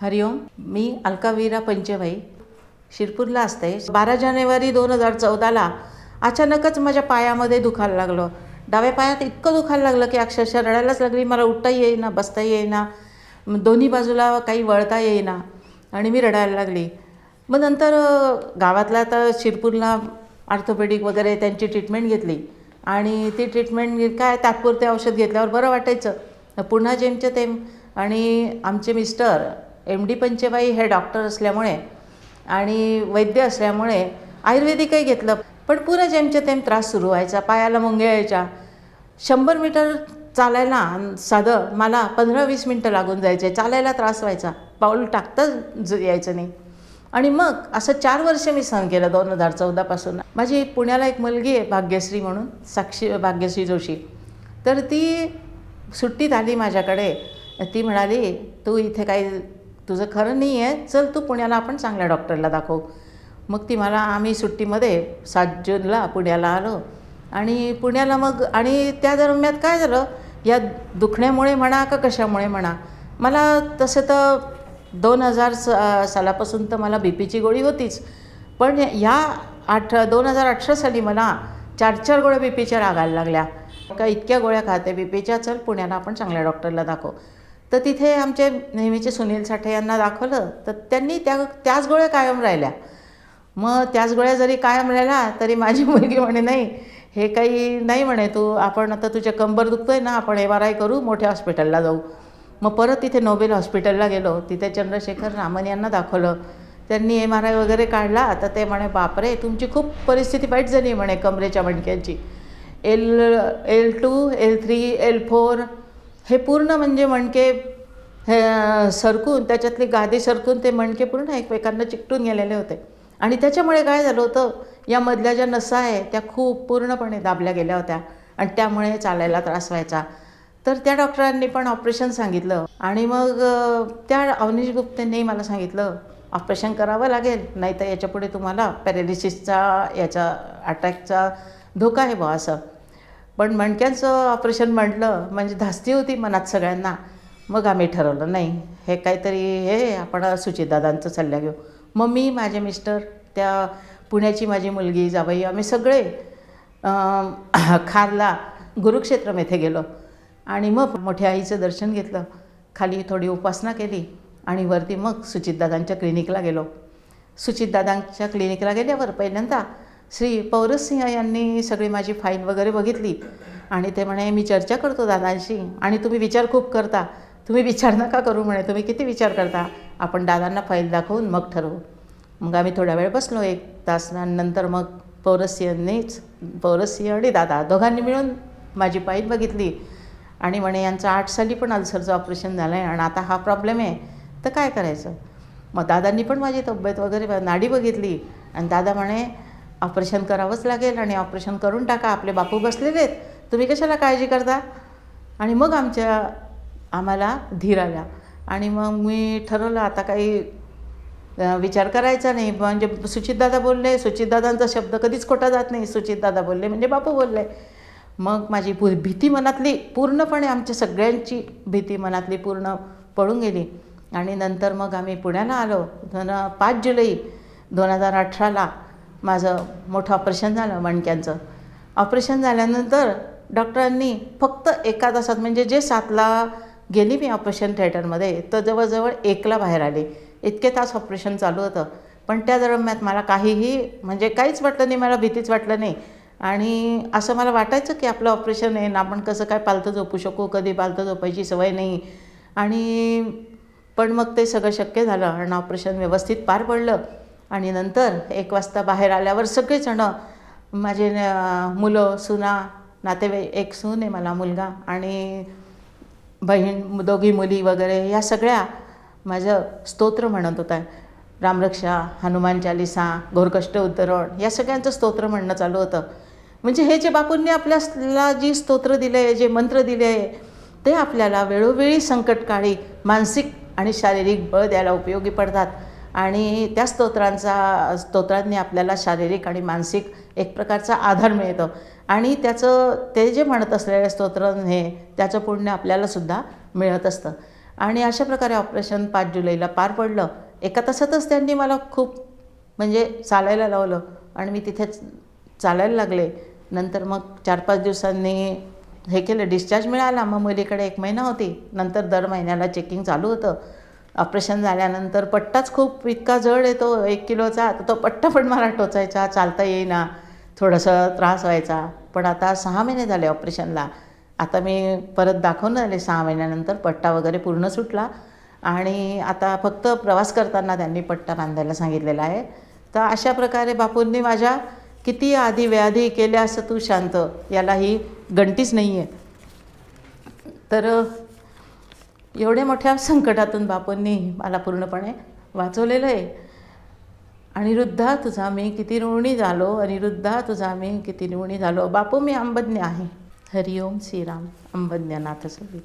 हरिओम मी अलकावीरा पंचबाई. शिरपूरला असते. बारा जानेवारी दोन हजार चौदाला अचानकच माझ्या पायामध्ये दुखायला लागलं. डाव्या पायात इतकं दुखायला लागलं की अक्षरशः रडायलाच लागली. मला उठता येईना बसता येईना दोन्ही बाजूला काही वळता येईना आणि मी रडायला लागली. मग नंतर गावातला आता शिरपूरला ऑर्थोपेडिक वगैरे त्यांची ट्रीटमेंट घेतली आणि ती ट्रीटमेंट काय तात्पुरते औषध घेतल्यावर बरं वाटायचं. पुन्हा जेमचे तेम आणि आमचे मिस्टर एम डी पंचबाई हे डॉक्टर असल्यामुळे आणि वैद्य असल्यामुळे आयुर्वेदिकही घेतलं. पण पुन्हा जेमचे तेम त्रास सुरू व्हायचा पायाला मुंग्या यायच्या. शंभर मीटर चालायला साधं मला पंधरा वीस मिनटं लागून जायचे चालायला त्रास व्हायचा. पाऊल टाकताच ज- यायचं नाही. आणि मग असं चार वर्ष मी सहन केलं दोन हजार चौदापासून माझी पुण्याला एक मुलगी आहे भाग्यश्री म्हणून साक्षी भाग्यश्री जोशी. तर ती सुट्टीत आली माझ्याकडे. ती म्हणाली तू इथे काही तुझं खरं नाही आहे चल तू पुण्याला आपण चांगल्या डॉक्टरला दाखवू. मग ती मला आम्ही सुट्टीमध्ये सात जूनला पुण्याला आलो. आणि पुण्याला मग आणि त्या दरम्यान काय झालं? या दुखण्यामुळे म्हणा का कशामुळे म्हणा मला तसं तर दोन हजार स सालापासून तर मला बी पीची गोळी होतीच. पण ह्या आठ दोन हजार अठरा साली मला चार चार गोळ्या बी पीच्या रागायला लागल्या. का इतक्या गोळ्या खाते बी पीच्या चल पुण्याला आपण चांगल्या डॉक्टरला दाखव. तर तिथे आमचे नेहमीचे सुनील साठे यांना दाखवलं. तर त्यांनी त्या त्याच गोळ्या कायम राहिल्या. मग त्याच गोळ्या जरी कायम राहिल्या तरी माझी मुलगी म्हणे नाही हे काही नाही म्हणे तू. आपण आता तुझ्या कंबर दुखतो आहे ना आपण एम आर आय करू मोठ्या हॉस्पिटलला जाऊ. मग परत तिथे नोबेल हॉस्पिटलला गेलो. तिथे चंद्रशेखर रामन यांना दाखवलं. त्यांनी एम आर आय वगैरे काढला. तर ते म्हणे बापरे तुमची खूप परिस्थिती वाईट झाली म्हणे कमरेच्या मणक्यांची. L L two L three L four हे पूर्ण म्हणजे मणके हे सरकून त्याच्यातली गादी सरकून ते मणके पूर्ण एकमेकांना चिकटून गेलेले होते. आणि त्याच्यामुळे काय झालं होतं या मधल्या ज्या नसा आहे त्या खूप पूर्णपणे दाबल्या गेल्या होत्या. आणि त्यामुळे चालायला त्रास व्हायचा. तर त्या डॉक्टरांनी पण ऑपरेशन सांगितलं. आणि मग त्या अवनीश गुप्तेंनी मला सांगितलं ऑपरेशन करावं लागेल नाही तर याच्यापुढे तुम्हाला पॅरेलिसिसचा याचा अटॅकचा धोका आहे बा असं. पण मणक्यांचं ऑपरेशन म्हटलं म्हणजे धास्ती होती मनात सगळ्यांना. मग आम्ही ठरवलं नाही हे काहीतरी हे आपण सुचितदादांचं सल्ला घेऊ. मग मी माझे मिस्टर त्या पुण्याची माझी मुलगी जावई आम्ही सगळे खारला गुरुक्षेत्रम येथे गेलो. आणि मग मोठ्या आईचं दर्शन घेतलं. खाली थोडी उपासना केली आणि वरती मग सुचितदादांच्या क्लिनिकला गेलो. सुचितदादांच्या क्लिनिकला गेल्यावर पहिल्यांदा श्री पौरसिंह यांनी सगळी माझी फाईल वगैरे बघितली. आणि ते म्हणे मी चर्चा करतो दादांशी आणि तुम्ही विचार खूप करता. तुम्ही विचार नका करू म्हणे तुम्ही किती विचार करता? आपण दादांना फाईल दाखवून मग ठरवू. मग आम्ही थोडा वेळ बसलो एक तास नंतर मग पौरसिंहनीच पौरसिंह आणि दादा दोघांनी मिळून माझी फाईल बघितली. आणि म्हणे यांचं आठ साली पण अल्सरचं ऑपरेशन झालं आहे आणि आता हा प्रॉब्लेम आहे. तर काय करायचं? मग दादांनी पण माझी तब्येत वगैरे नाडी बघितली. आणि दादा म्हणे ऑपरेशन करावंच लागेल आणि ऑपरेशन करून टाका. आपले बापू बसलेले आहेत. तुम्ही कशाला काळजी करता? आणि मग आमच्या आम्हाला धीर आला आणि मग मी ठरवलं आता काही विचार करायचा नाही. म्हणजे सुचितदादा बोलले सुचितदादांचा शब्द कधीच खोटा जात नाही. सुचितदादा बोलले म्हणजे बापू बोलले. मग माझी पु भीती मनातली पूर्णपणे आमच्या सगळ्यांची भीती मनातली पूर्ण पळून गेली. आणि नंतर मग आम्ही पुण्याला आलो. दोन पाच जुलै दोन हजार अठराला माझं मोठं ऑपरेशन झालं मणक्यांचं ऑपरेशन झाल्यानंतर डॉक्टरांनी फक्त एका तासात म्हणजे जे सातला गेली मी ऑपरेशन थिएटरमध्ये तर जवळजवळ एकला बाहेर आले. इतके तास ऑपरेशन चालू होतं. पण त्या दरम्यान मला काहीही म्हणजे काहीच वाटलं नाही मला भीतीच वाटलं नाही. आणि असं मला वाटायचं की आपलं ऑपरेशन आहे ना आपण कसं काय पालतं झोपू शकू कधी पालतं झोपायची सवय नाही. आणि पण मग ते सगळं शक्य झालं आणि ऑपरेशन व्यवस्थित पार पडलं. आणि नंतर एक वाजता बाहेर आल्यावर सगळेजणं माझे न- मुलं सुना नातेवाईक एक सून आहे मला मुलगा आणि बहीण दोघी मुली वगैरे या सगळ्या माझं स्तोत्र म्हणत होता रामरक्षा हनुमान चालिसा घोरकष्ट उद्धरण या सगळ्यांचं स्तोत्र म्हणणं चालू होतं. म्हणजे हे जे बापूंनी आपल्याला जी स्तोत्र दिले आहे जे मंत्र दिले आहे ते आपल्याला वेळोवेळी संकटकाळी मानसिक आणि शारीरिक बळ द्यायला उपयोगी पडतात. आणि त्या स्तोत्रांचा स्तोत्रांनी आपल्याला शारीरिक आणि मानसिक एक प्रकारचा आधार मिळतो. आणि त्याचं ते जे म्हणत असलेले स्तोत्र हे त्याचं पुण्य आपल्यालासुद्धा मिळत असतं. आणि अशा प्रकारे ऑपरेशन पाच जुलैला पार पडलं. एका तासातच त्यांनी मला खूप म्हणजे चालायला लावलं आणि मी तिथेच चालायला लागले. नंतर मग चार पाच दिवसांनी हे केलं. डिस्चार्ज मिळाला. मग मुलीकडे एक महिना होती. नंतर दर महिन्याला चेकिंग चालू होतं. ऑपरेशन झाल्यानंतर पट्टाच खूप इतका जड येतो एक किलोचा तर तो पट्टा पण मला टोचायचा चालता येईना थोडासा त्रास व्हायचा. पण आता सहा महिने झाले ऑपरेशनला. आता मी परत दाखवून आले सहा महिन्यानंतर पट्टा वगैरे पूर्ण सुटला. आणि आता फक्त प्रवास करताना त्यांनी पट्टा बांधायला सांगितलेला आहे. तर अशा प्रकारे बापूंनी माझ्या किती आधी व्याधी केल्या असं तू शांत याला ही गणतीच नाही आहे तर एवढ्या मोठ्या संकटातून बापूंनी मला पूर्णपणे वाचवलेलं आहे. अनिरुद्धा तुझा मी किती ऋणी झालो? अनिरुद्धा तुझा मी किती ऋणी झालो? बापू मी अंबज्ञ आहे. हरिओम श्रीराम. अंबज्ञनाथ सवी